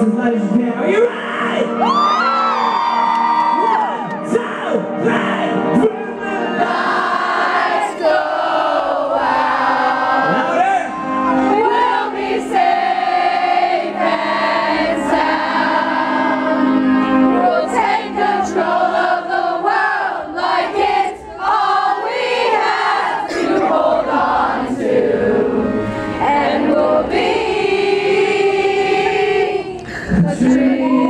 as loud as you can. Are you ready? One, two, three! Three.